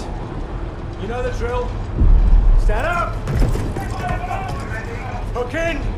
Right. You know the drill. Stand up! Hook in!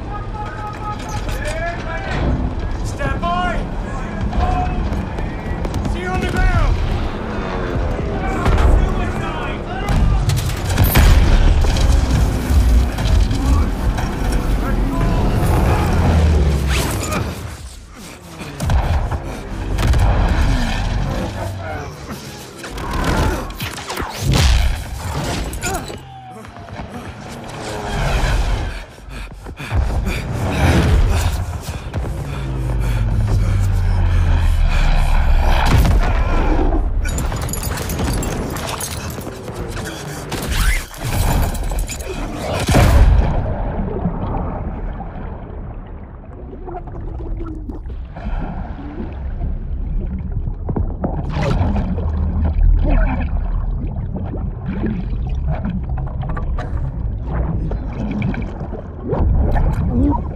niyo.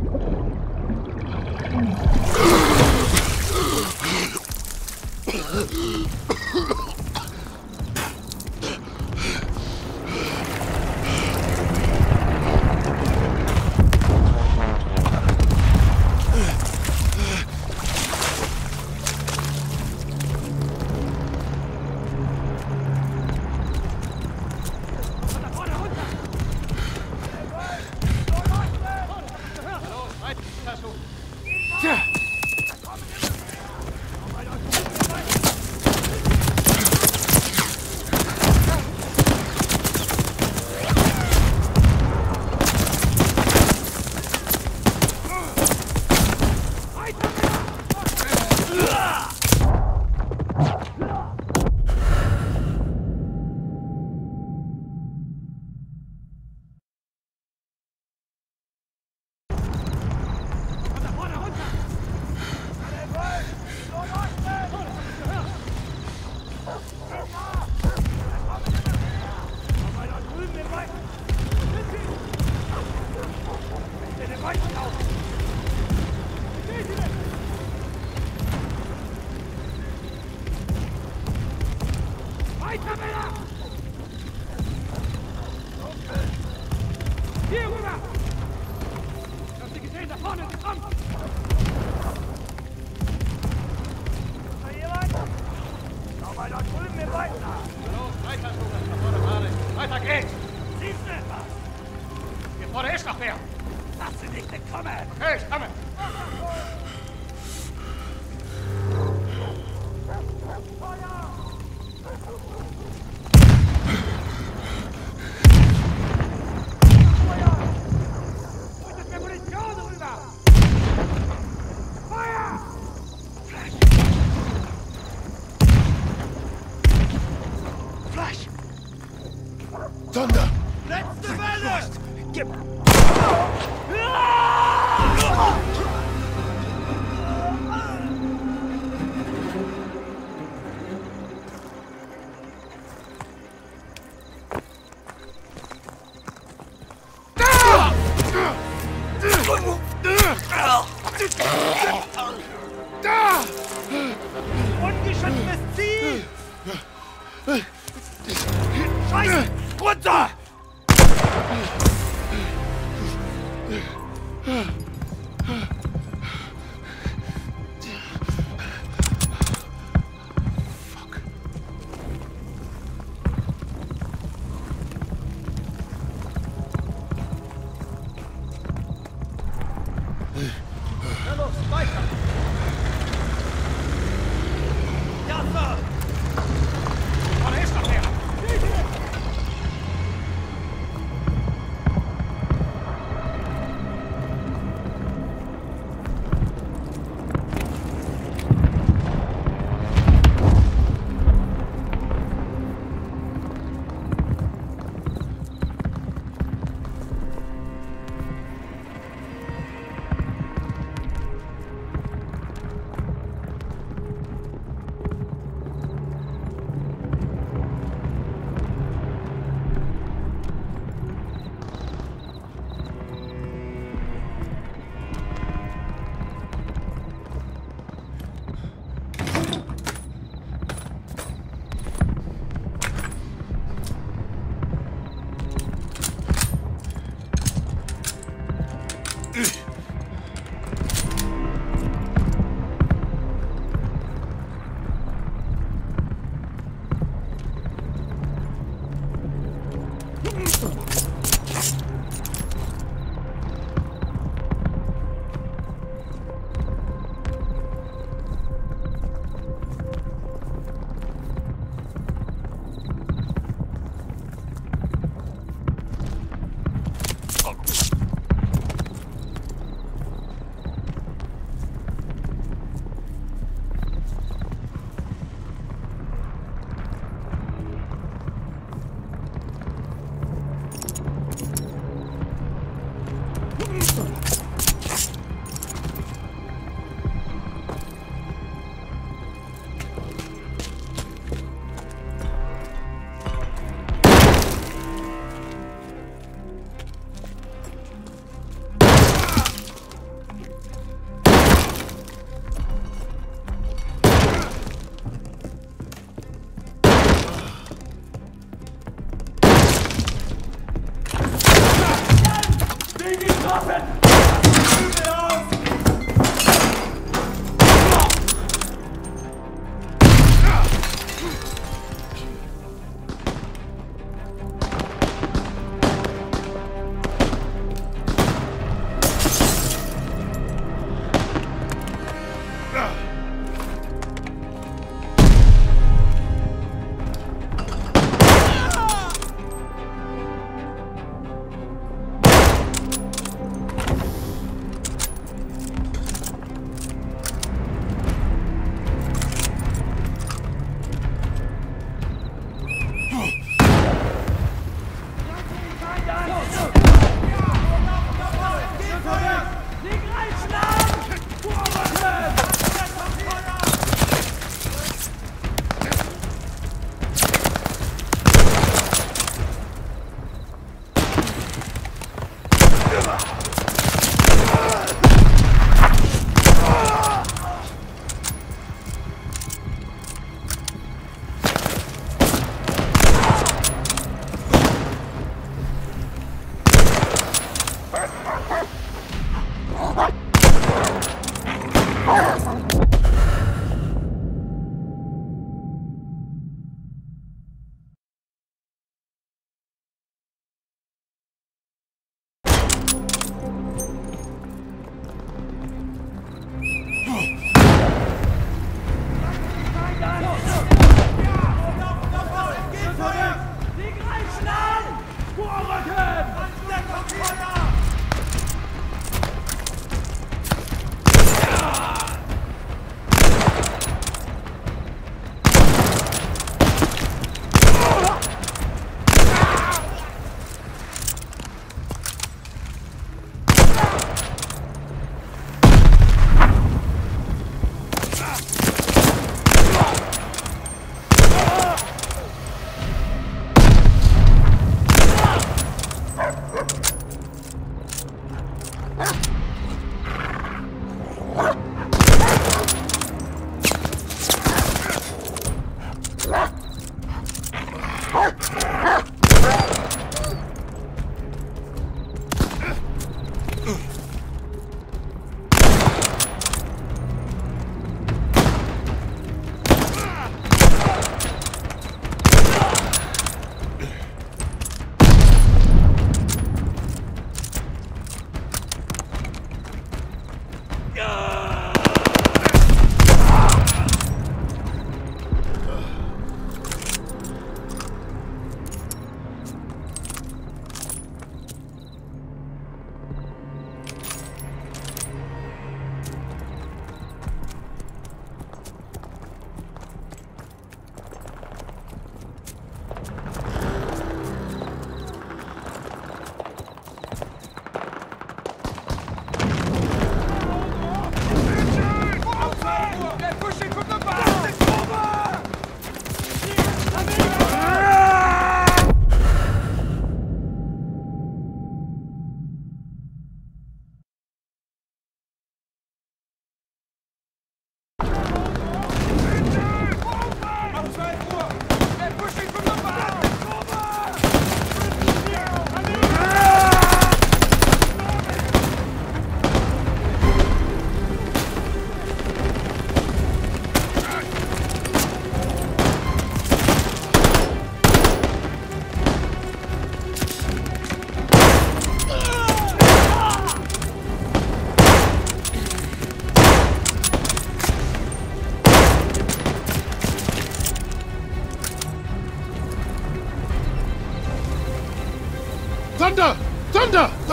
Oh!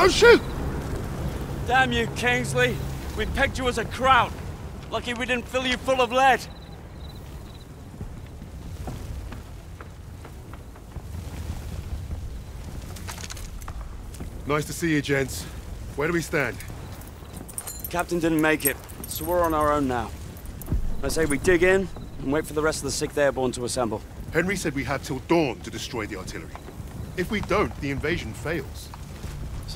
Oh, don't shoot! Damn you, Kingsley. We pegged you as a Kraut. Lucky we didn't fill you full of lead. Nice to see you, gents. Where do we stand? Captain didn't make it, so we're on our own now. I say we dig in and wait for the rest of the 6th Airborne to assemble. Henry said we had till dawn to destroy the artillery. If we don't, the invasion fails.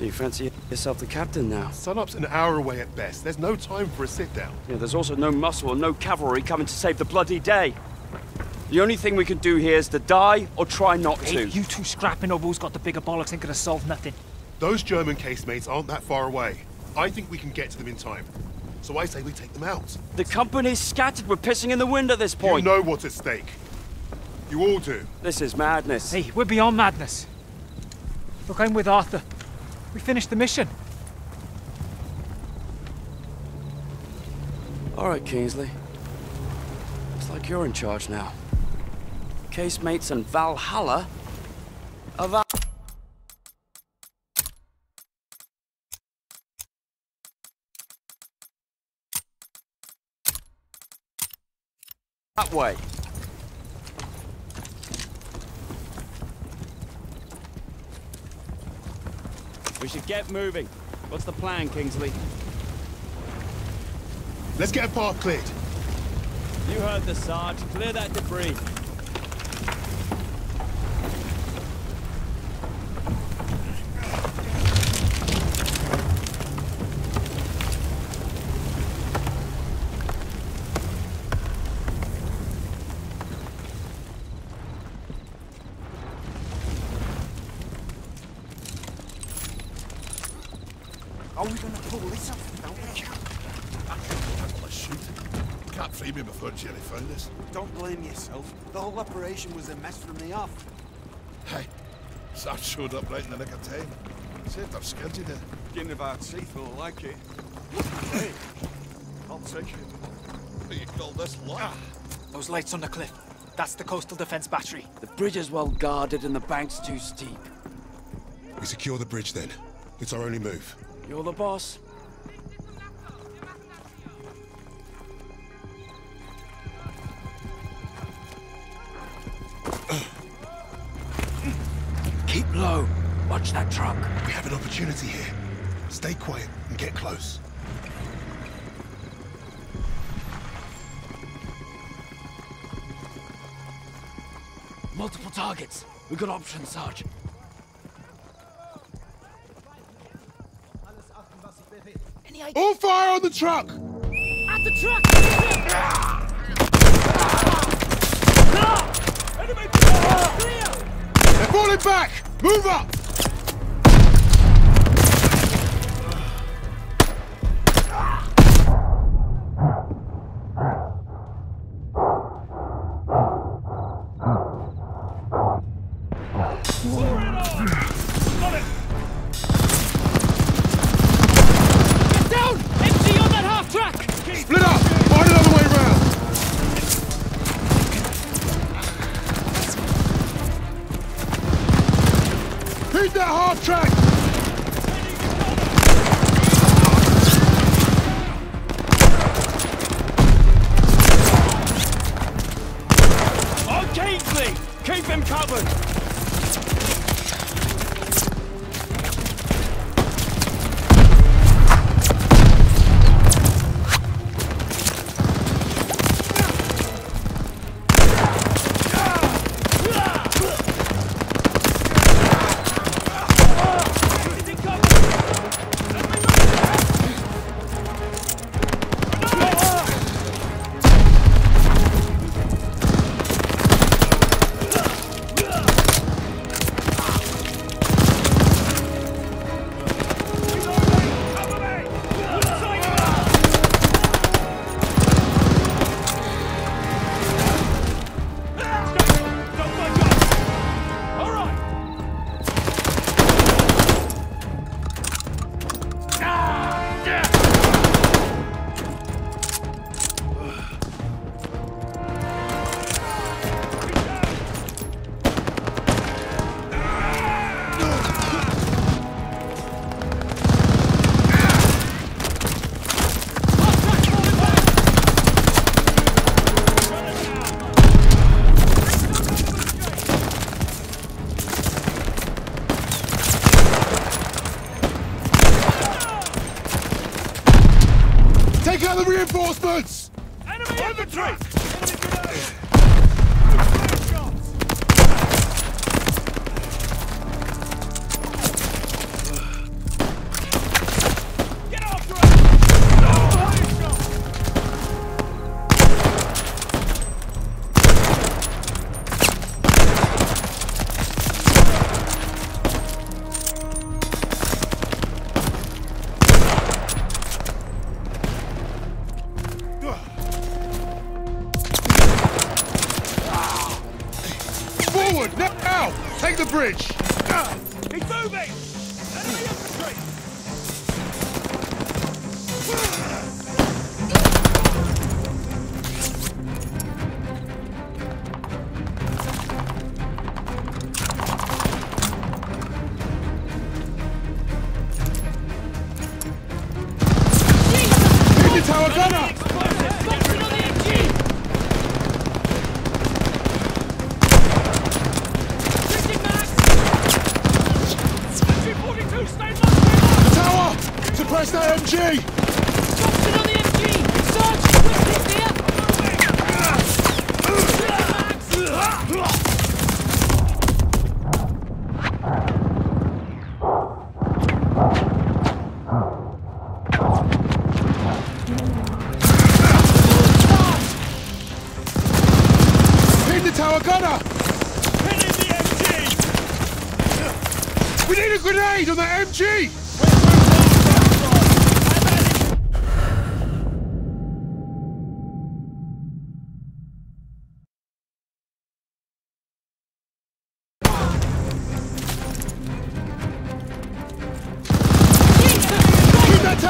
So you fancy yourself the captain now? Sunup's an hour away at best. There's no time for a sit-down. Yeah, there's also no muscle and no cavalry coming to save the bloody day. The only thing we can do here is to die or try not to. You two scrapping over who's got the bigger bollocks ain't gonna solve nothing. Those German casemates aren't that far away. I think we can get to them in time. So I say we take them out. The company's scattered. We're pissing in the wind at this point. You know what's at stake. You all do. This is madness. Hey, we're beyond madness. Look, I'm with Arthur. We finished the mission. All right, Kingsley. Looks like you're in charge now. Casemates and Valhalla? A Val- That way. Should get moving. What's the plan, Kingsley? Let's get a path cleared. You heard the Sarge. Clear that debris. Are we gonna pull this off? Don't we? Let's shoot. Can't free me before Jerry found us. Don't blame yourself. The whole operation was a mess from the off. Hey, Sarge showed up right in the nick of time. Saved our skins, he did. Getting about teeth will like it. hey, I'll take it. What do you call this luck? Ah, those lights on the cliff. That's the coastal defense battery. The bridge is well guarded and the bank's too steep. We secure the bridge then. It's our only move. You're the boss. Stay quiet and get close. Multiple targets. We got options, Sarge. All fire on the truck! At the truck! They're falling back! Move up! Kingsley! Keep him covered!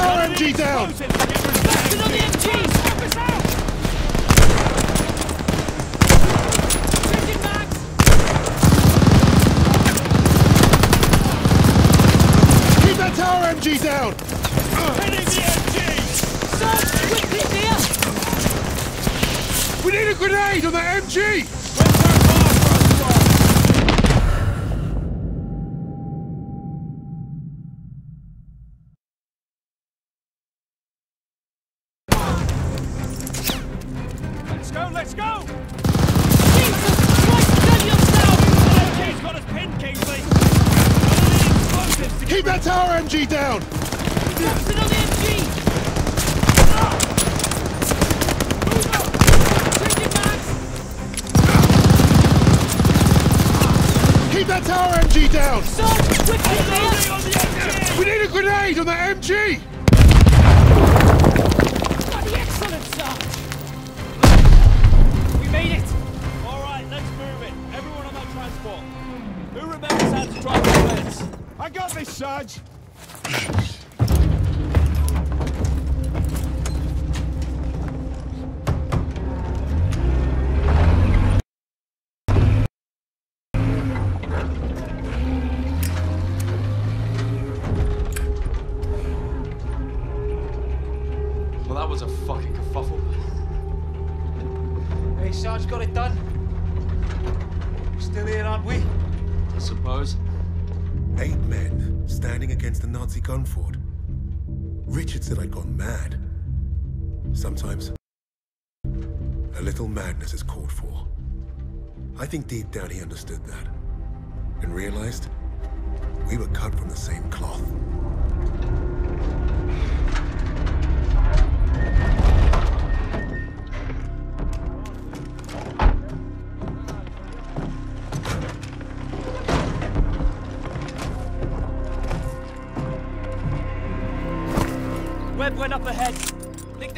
Keep that tower MG down! Keep that tower MG down! Hitting the MG! We need a grenade on that MG! Got Sometimes, a little madness is called for. I think deep down he understood that. And realized we were cut from the same cloth. Webb went up ahead.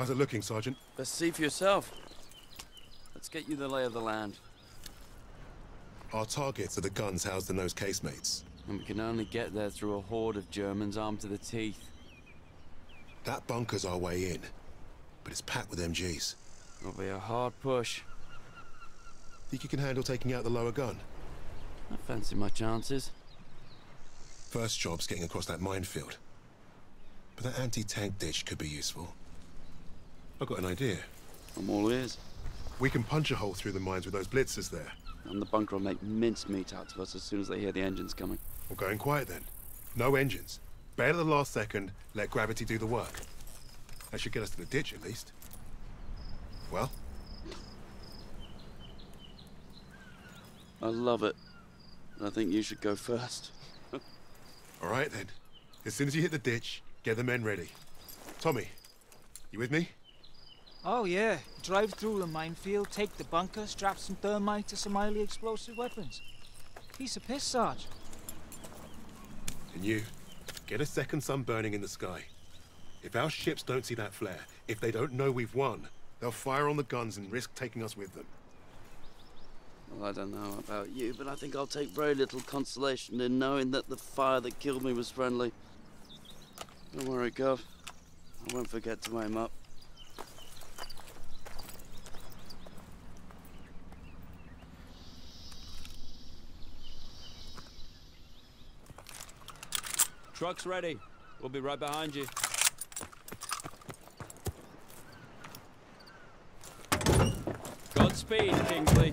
How's it looking, Sergeant? Best see for yourself. Let's get you the lay of the land. Our targets are the guns housed in those casemates. And we can only get there through a horde of Germans armed to the teeth. That bunker's our way in. but it's packed with MGs. It'll be a hard push. Think you can handle taking out the lower gun? I fancy my chances. First job's getting across that minefield. But that anti-tank ditch could be useful. I've got an idea. I'm all ears. We can punch a hole through the mines with those blitzers there. And the bunker will make mincemeat out of us as soon as they hear the engines coming. We're going quiet then. No engines. Bail at the last second, let gravity do the work. That should get us to the ditch at least. Well, I love it. I think you should go first. all right then. As soon as you hit the ditch, get the men ready. Tommy, you with me? Oh yeah, drive through the minefield, take the bunker, strap some thermite to some highly explosive weapons. Piece of piss, Sarge. And you, get a second sun burning in the sky. If our ships don't see that flare, if they don't know we've won, they'll fire on the guns and risk taking us with them. Well, I don't know about you, but I think I'll take very little consolation in knowing that the fire that killed me was friendly. Don't worry, Gov. I won't forget to aim up. Truck's ready. We'll be right behind you. Godspeed, Kingsley.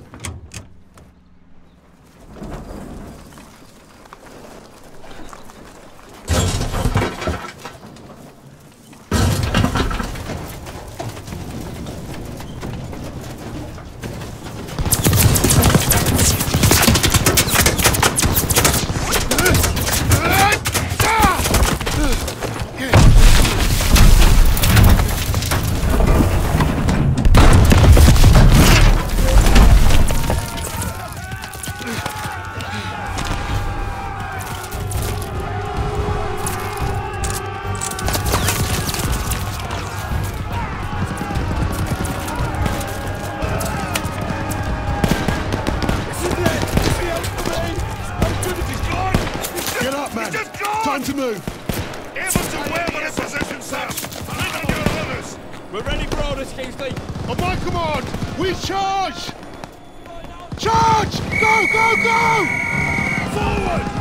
Orders, Kingsley. On my command, we charge! Charge! Go, go, go! Forward!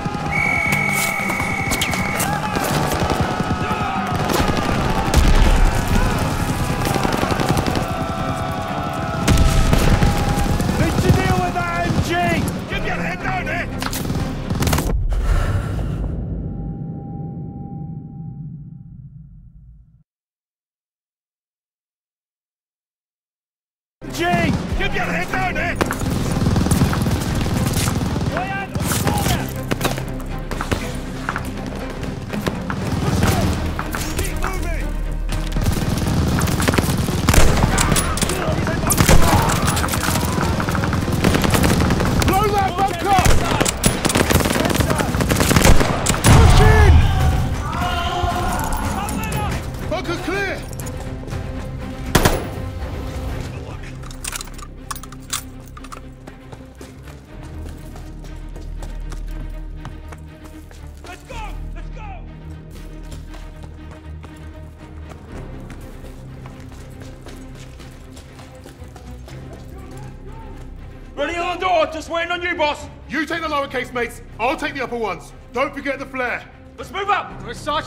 Ready on the door, just waiting on you, boss! You take the lower casemates, I'll take the upper ones. Don't forget the flare. Let's move up! Right, Sarge.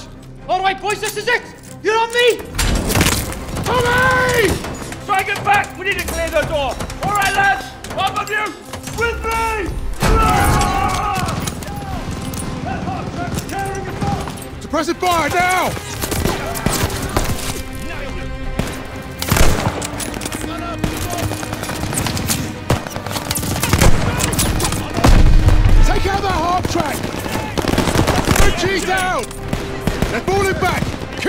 All right, boys, this is it! You're on me! Tommy! Try and back! We need to clear the door! All right, lads! Up on you! With me! Suppressive fire now!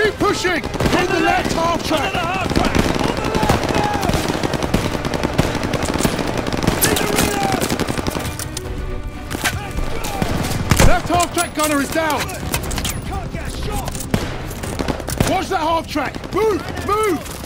Keep pushing! Hit the left half track! Half track. Left half track gunner is down! Watch that half track! Move! Move!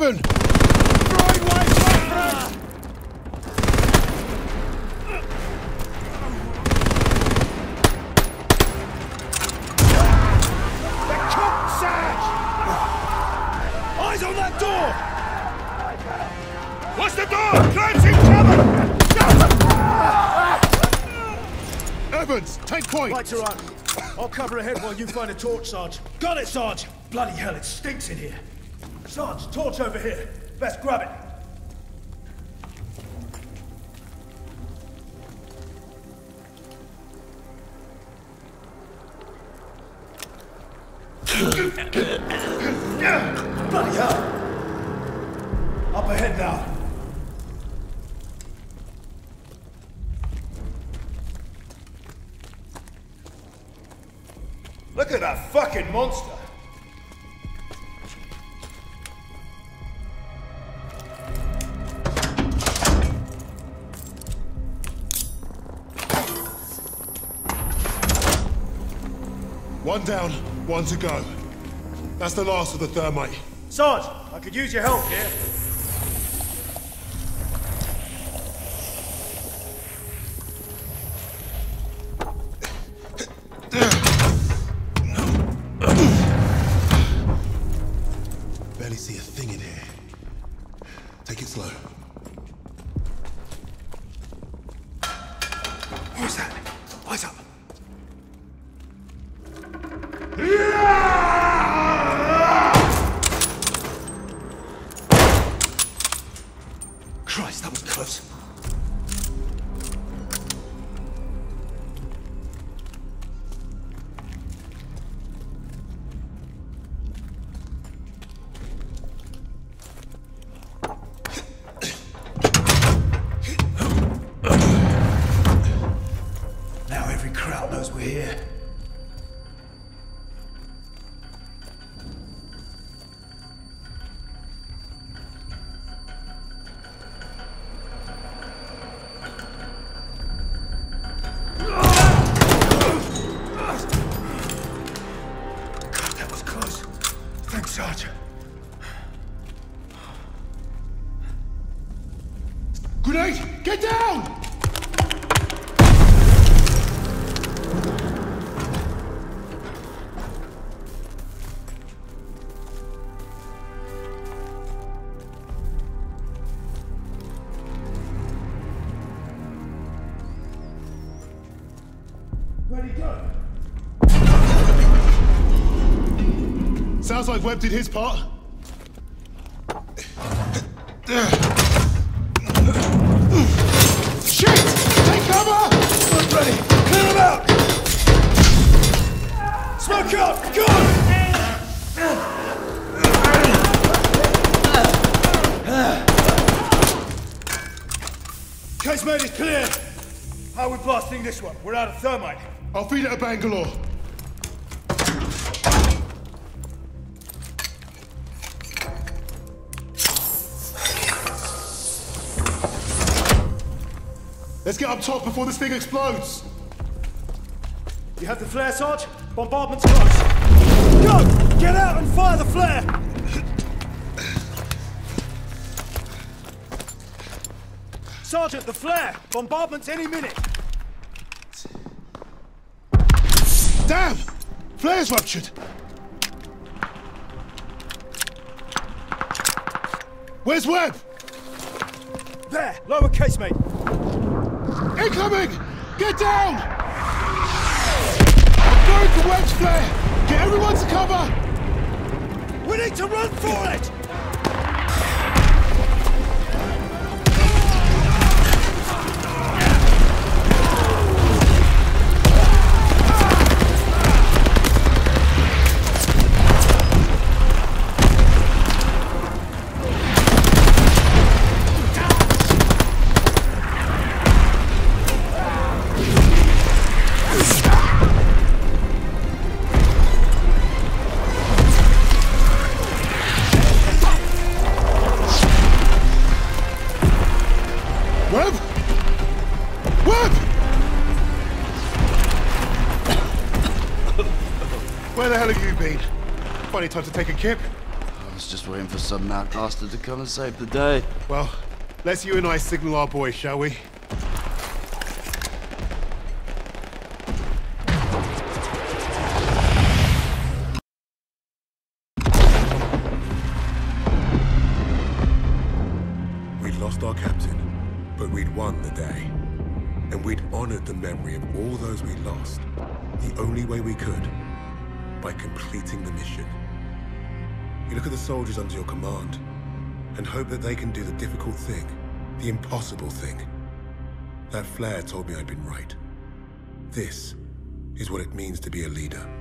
77! Throwing white flag! The cock sash! Eyes on that door! What's the door? Clancy, cover! Evans, take point! Lights are on. I'll cover ahead while you find a torch, Sarge. Got it, Sarge! Bloody hell, it stinks in here. Sarge, torch over here. Best grab it. Bloody hell! Up ahead now. Look at that fucking monster! One to go. That's the last of the thermite. Sarge, I could use your help here. Like Webb did his part. Shit! Take cover! Smoke ready! Clear them out! Smoke out! Go! Casemate is clear! How are we blasting this one? We're out of thermite. I'll feed it to Bangalore. Let's get up top before this thing explodes. You have the flare, Sarge? Bombardment's close. Go! Get out and fire the flare! Sergeant, the flare! Bombardment's any minute! Damn! Flare's ruptured. Where's Webb? There! Lower casemate! Incoming! Get down! I'm going for Webb's flare! Get everyone to cover! We need to run for it! Funny time to take a kip. I was just waiting for some bastard to come and save the day. Well, let's you and I signal our boys, shall we? Soldiers under your command, and hope that they can do the difficult thing, the impossible thing. That flare told me I'd been right. This is what it means to be a leader.